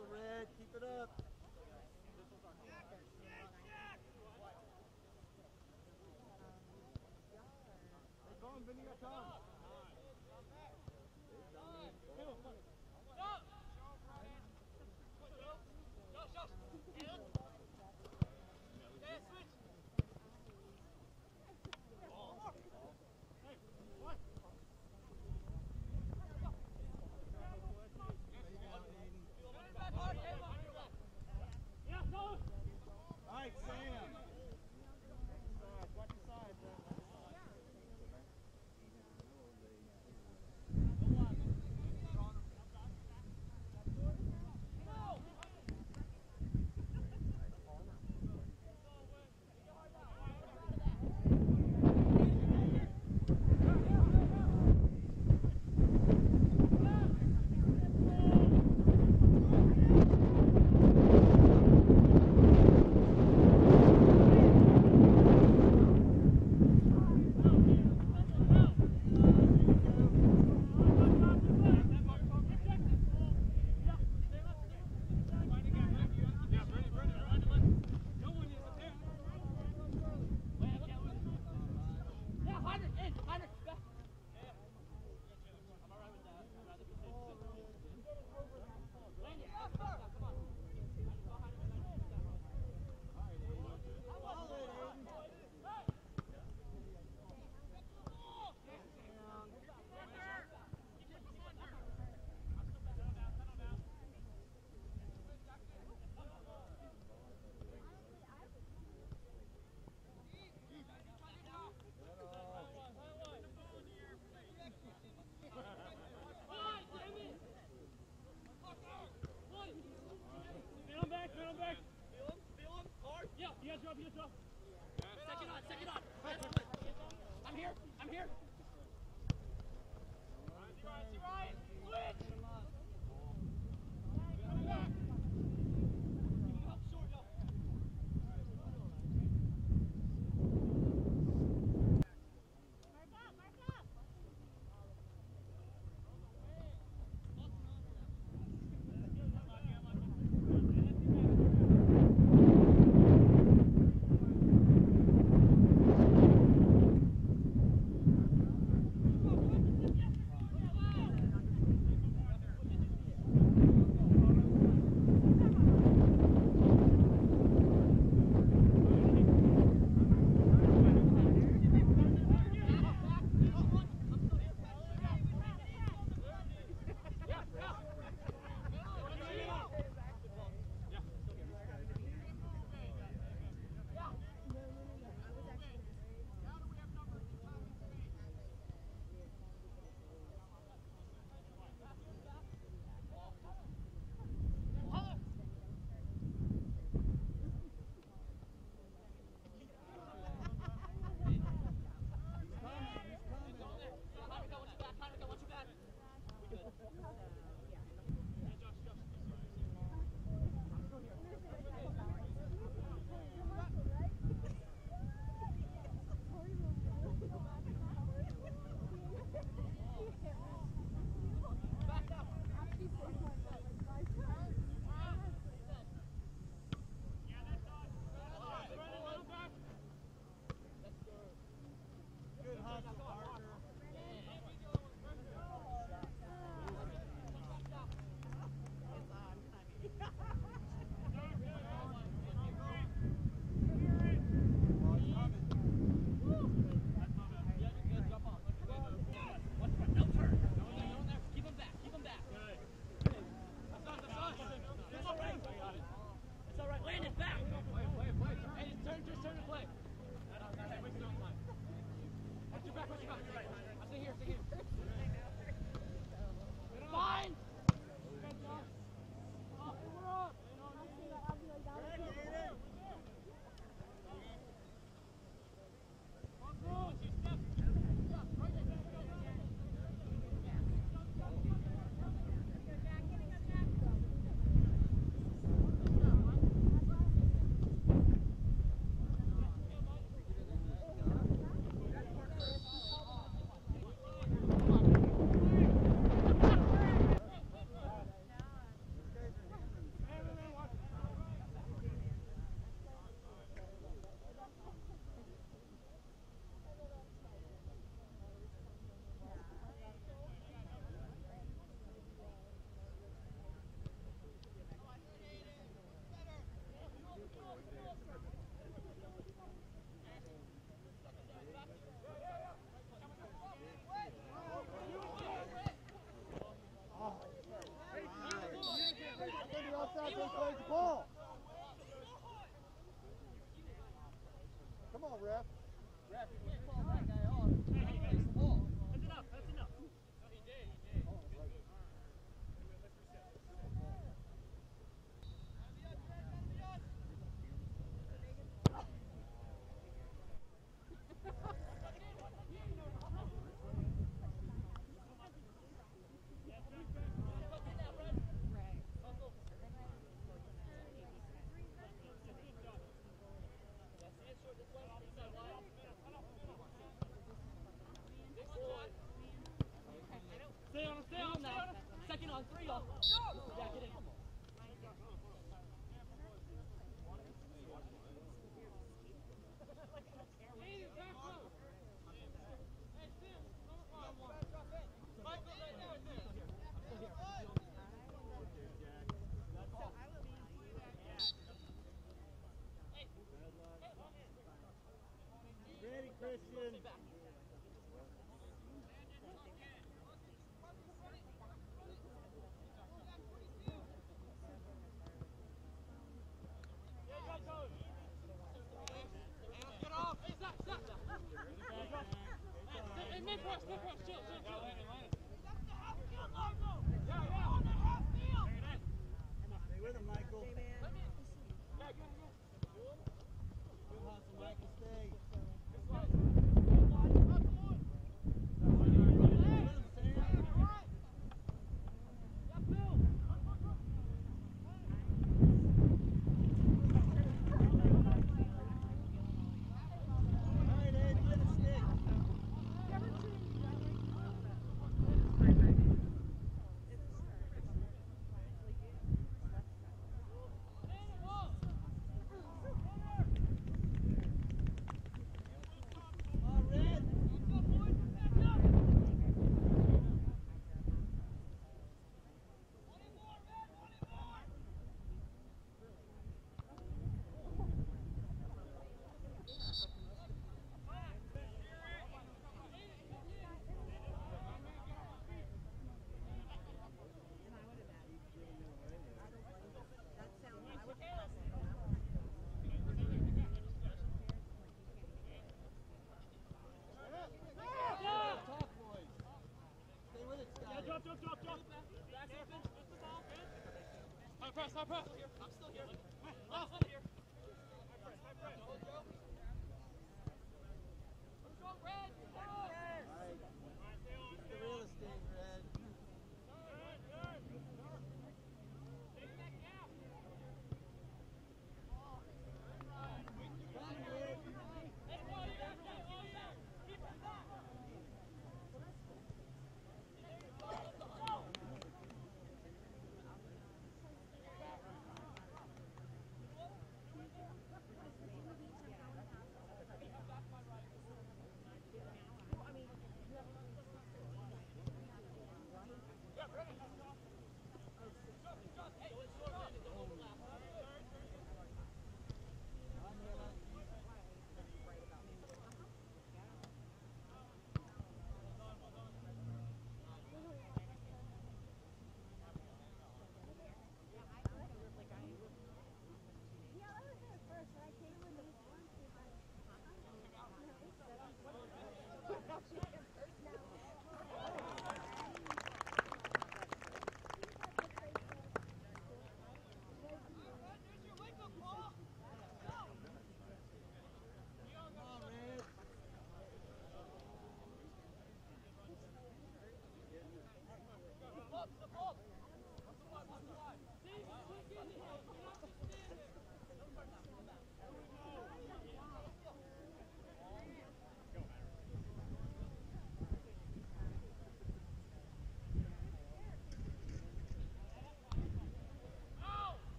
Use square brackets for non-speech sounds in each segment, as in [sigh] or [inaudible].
Hustle, Red. Christian. Hey, mid press, mid press, chill, chill, chill. Stay with him, Michael. Good hustle, Michael. Stay. Stay with him, Sam. All right, Ed, get a stick. Come on, Red. Talk, boys. Stay with it, Scott. Yeah, drop, drop, drop, drop. Back open. Lift the ball. High press, high press. I'm still here. I'm still here. High press, high press. Go, Red.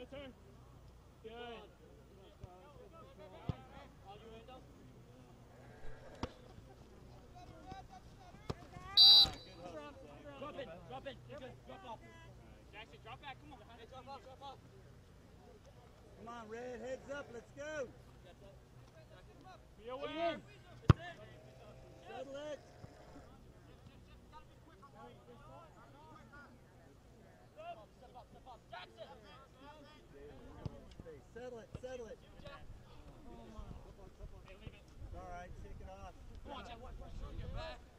Your. Drop it, drop it. You're. Drop off. Jackson, drop back. Come drop off. Come on, Red. Heads up. Let's go. Hey, settle it. Settle it. All right. Shake it off. Come on, Jack. Get back.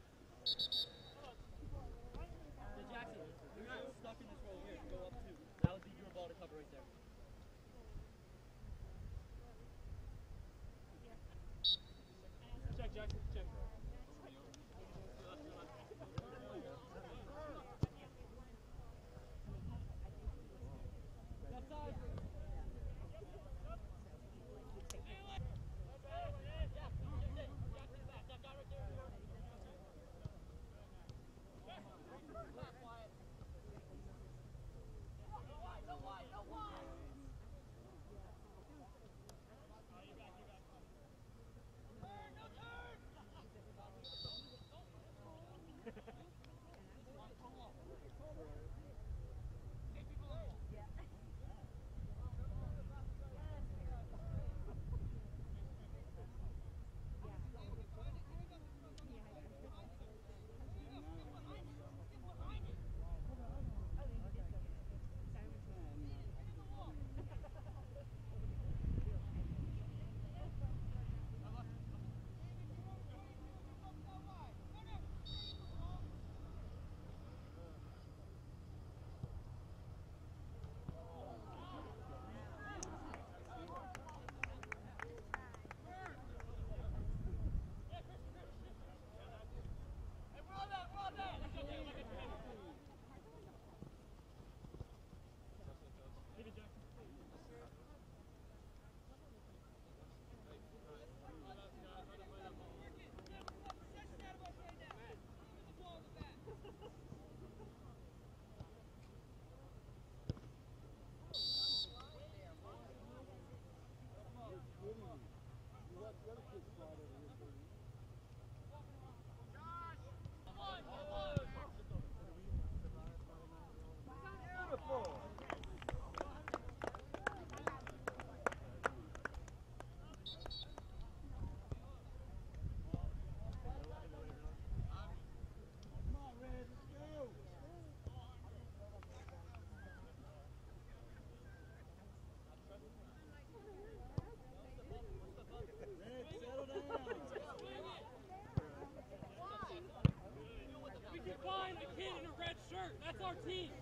14.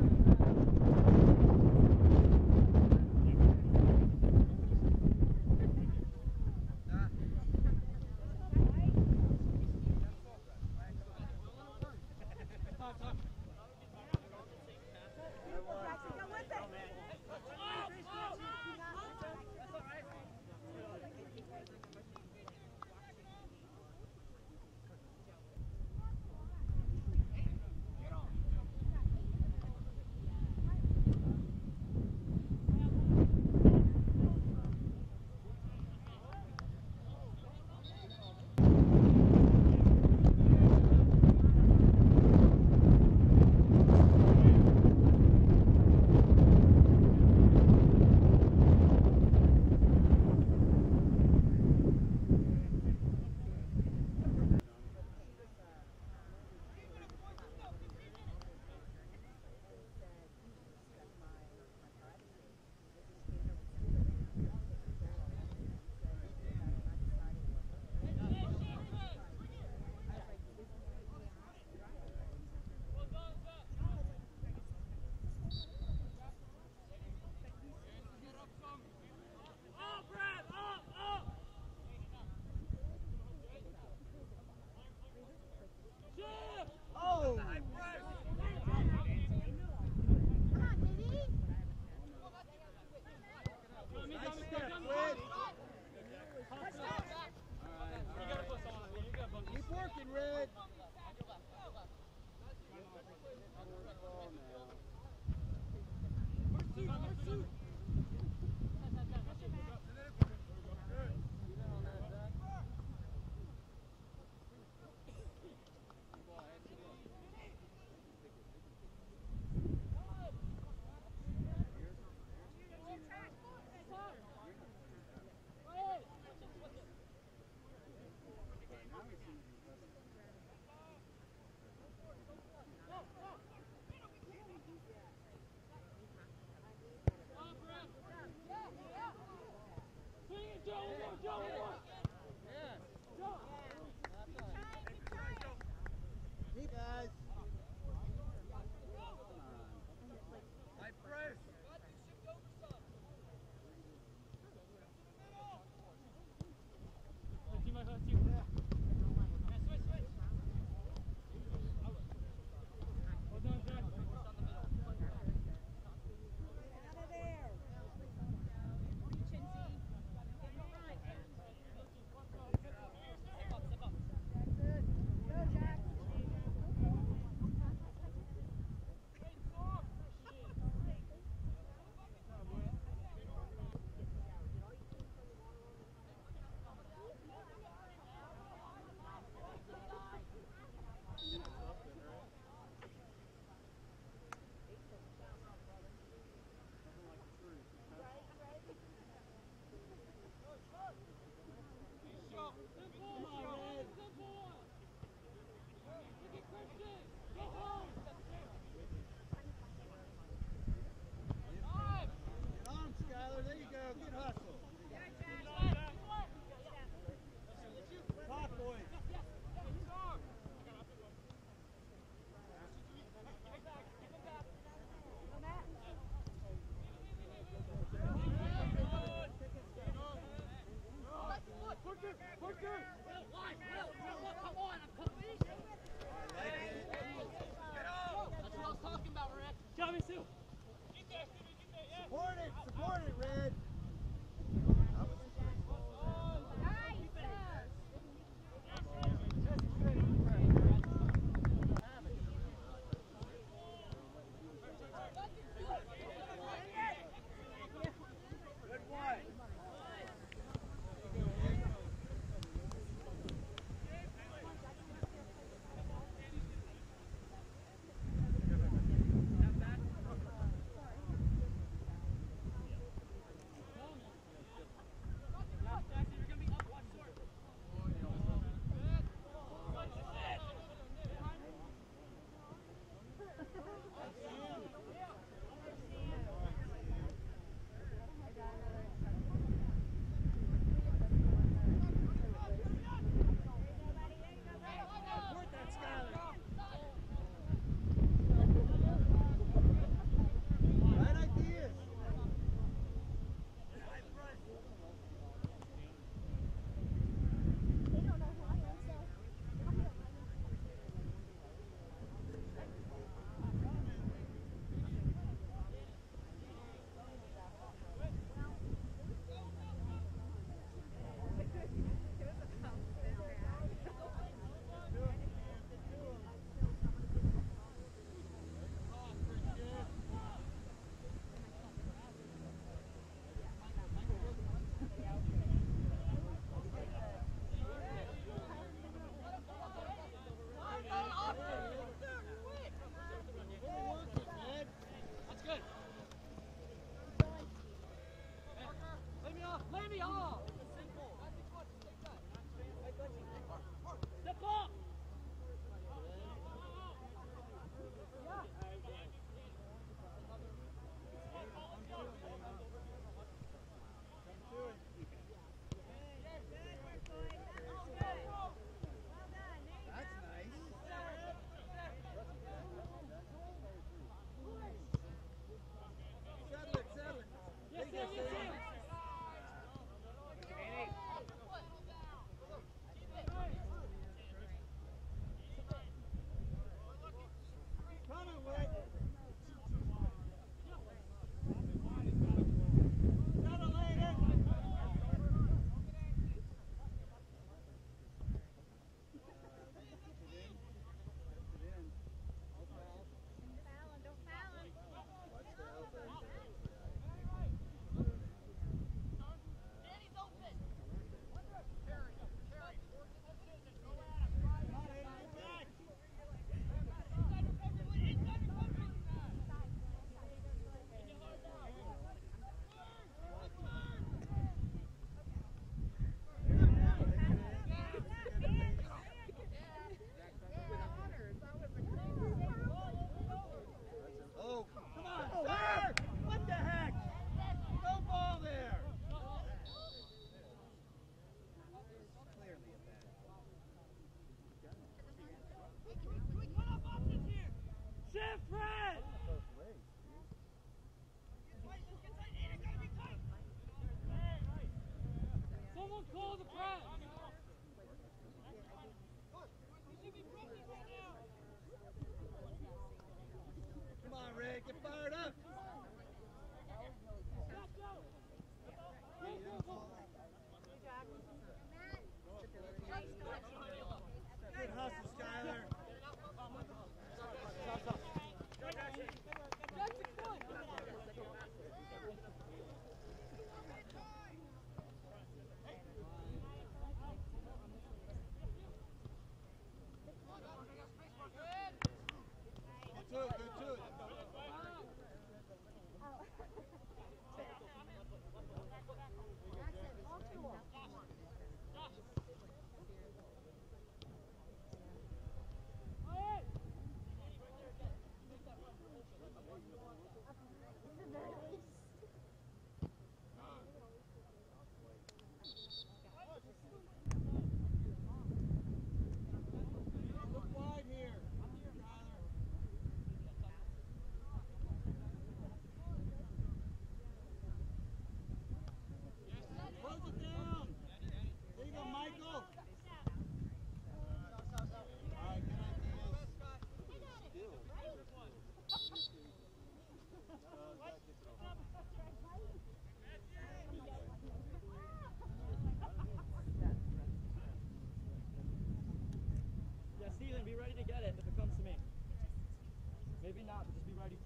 Someone call the press.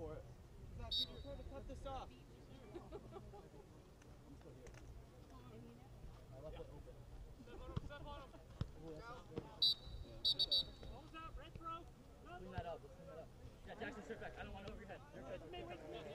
for it. Zach, give your to cut this off. I'm still here. I left yeah. it open. Step on him, step. Ooh, that's yeah. Hold retro. Clean that up, clean that up. Yeah, Jackson, strip back. I don't want over your head. Your head.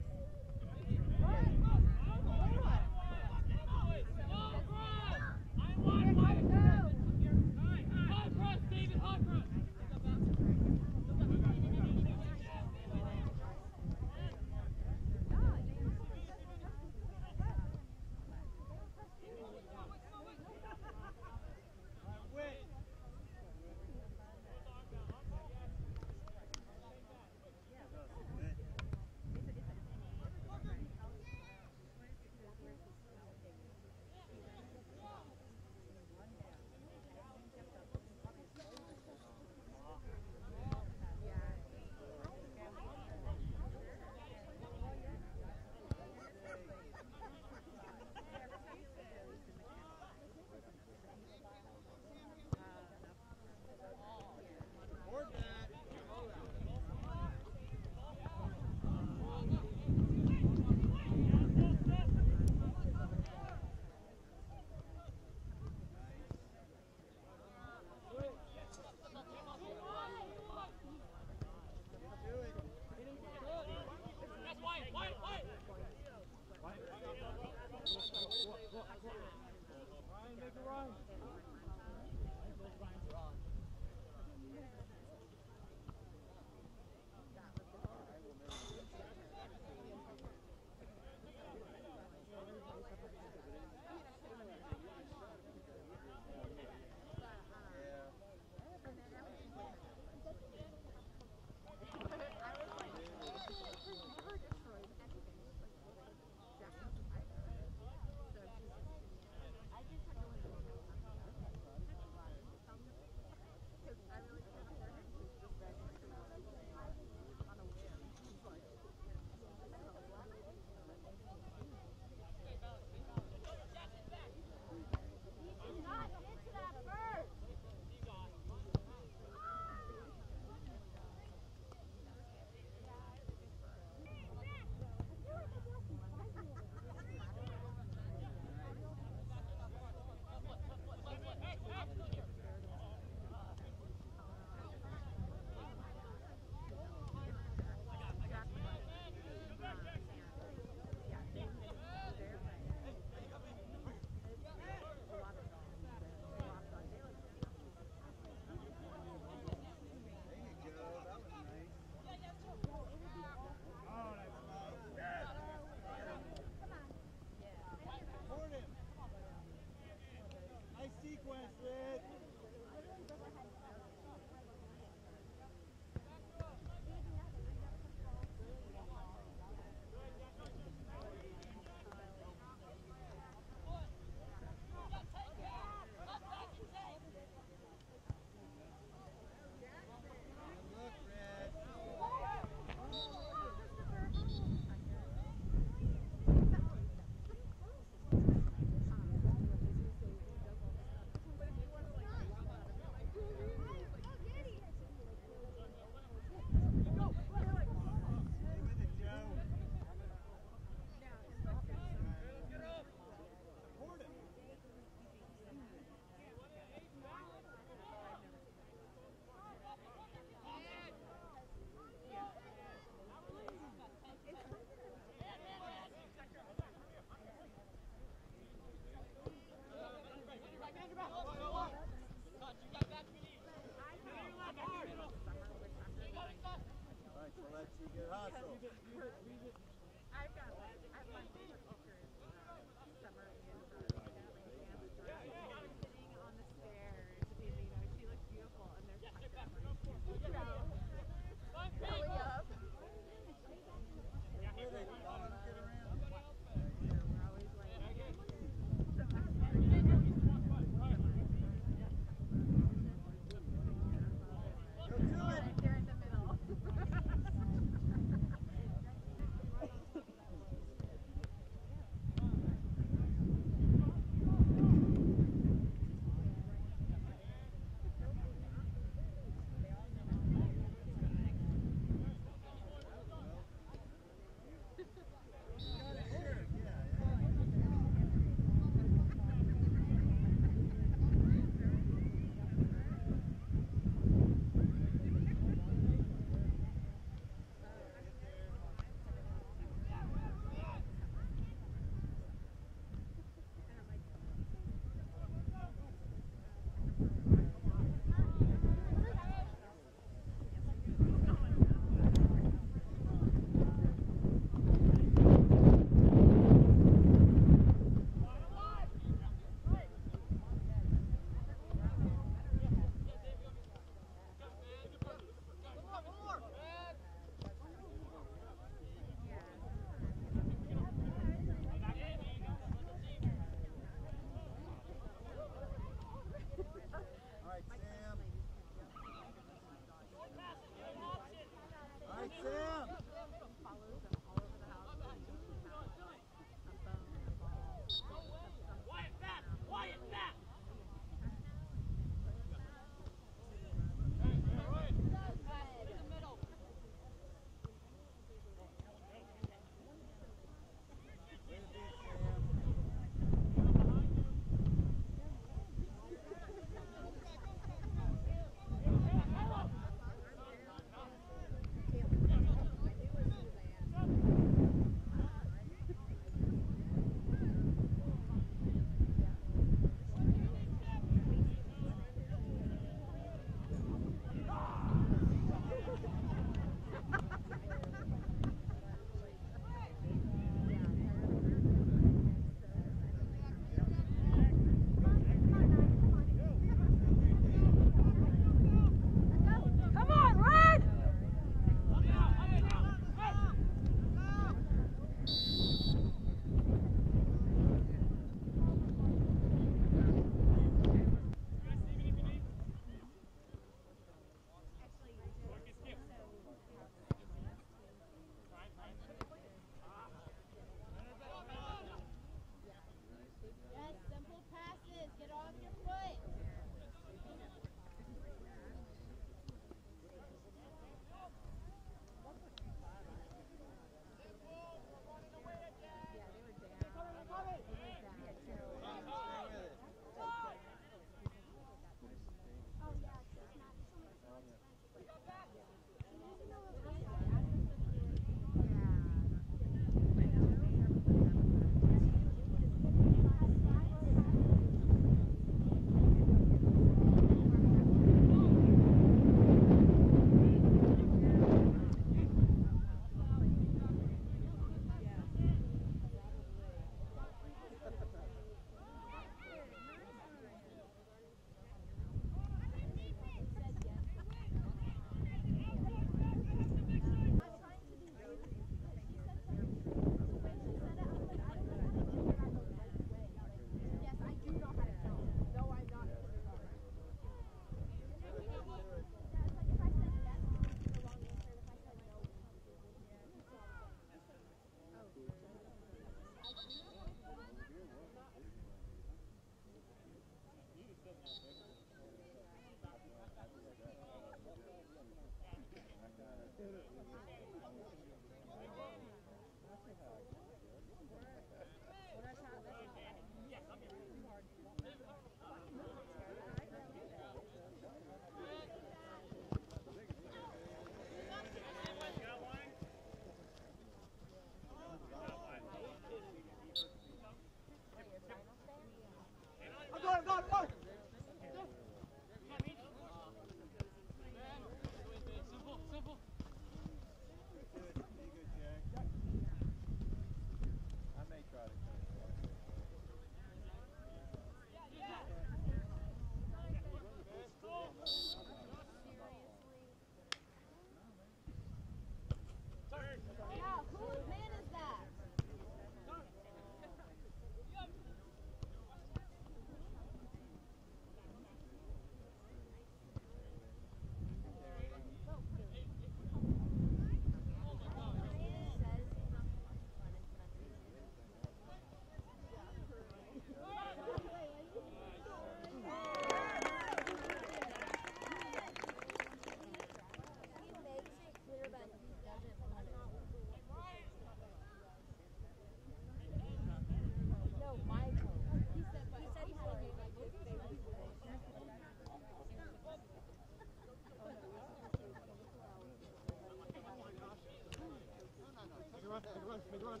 Make a run.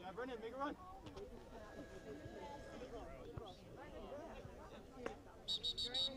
Yeah, Brendan, make a run. Make a run.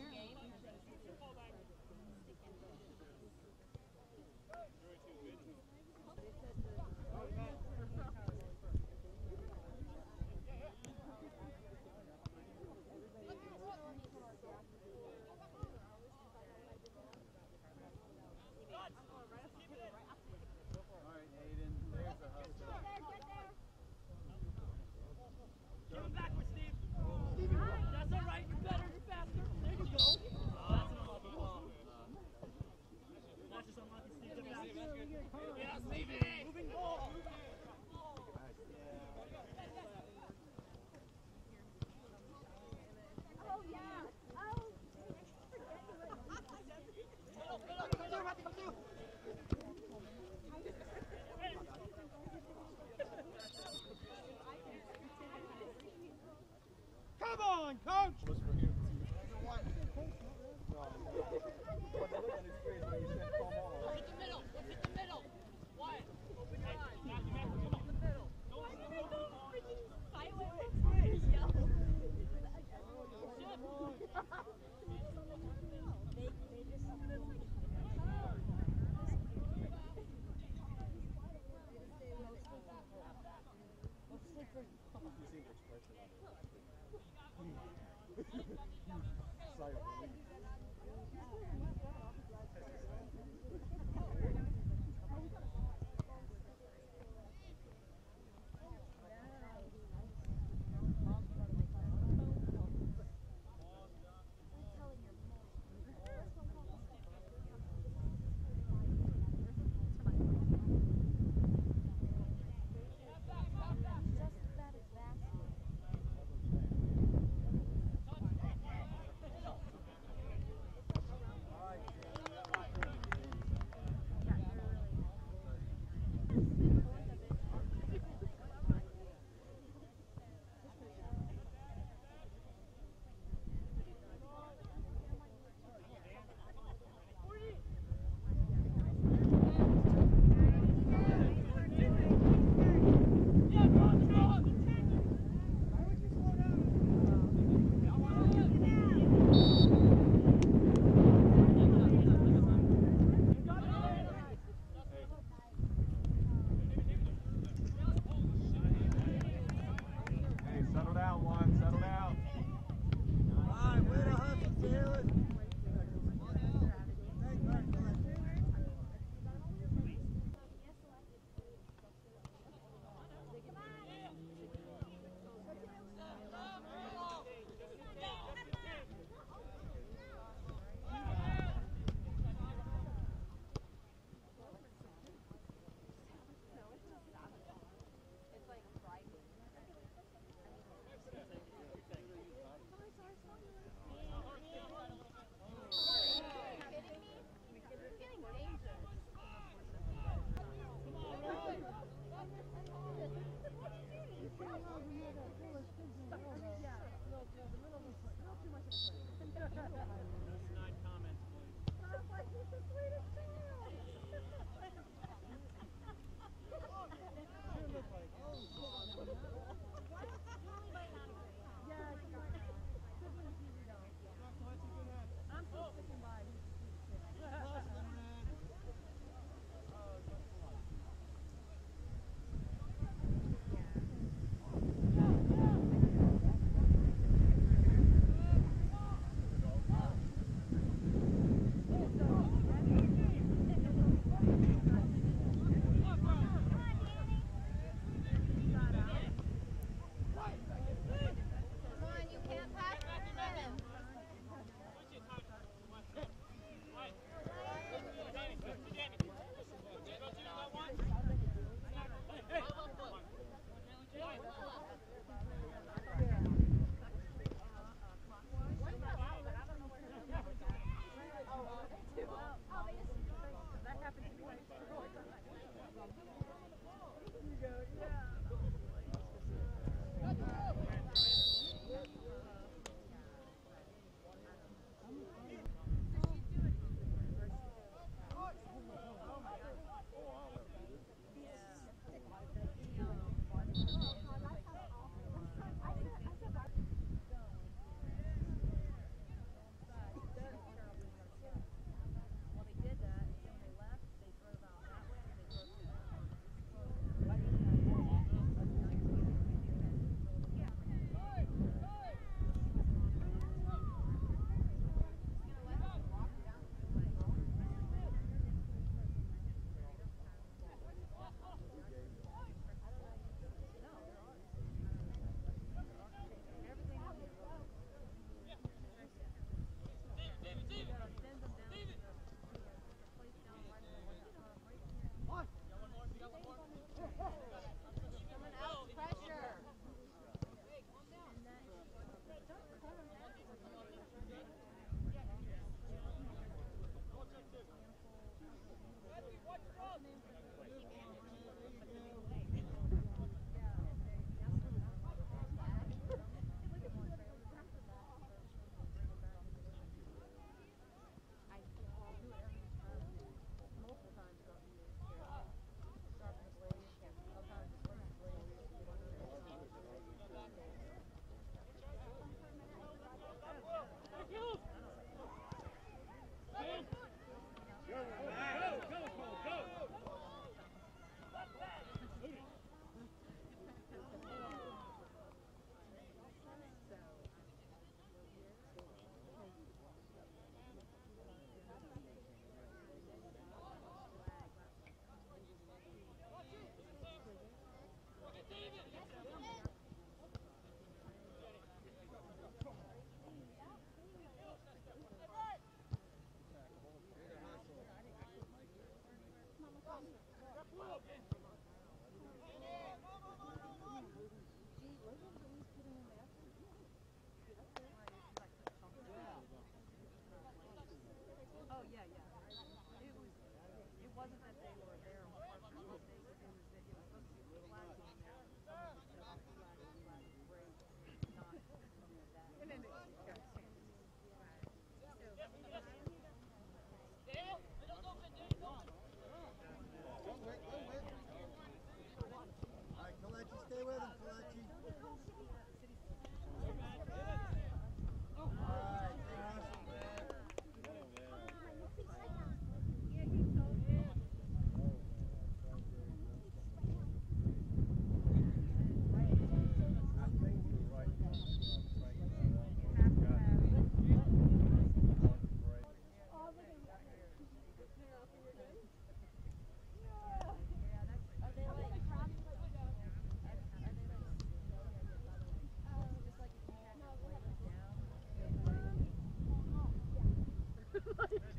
[laughs] like,